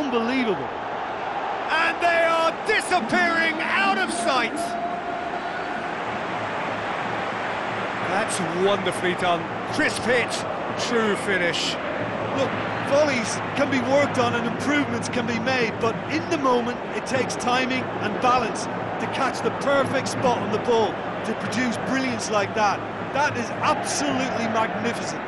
unbelievable. And they are disappearing out of sight. That's wonderfully done. Crisp hit, true finish. Look, volleys can be worked on and improvements can be made, but in the moment it takes timing and balance to catch the perfect spot on the ball to produce brilliance like that. That is absolutely magnificent.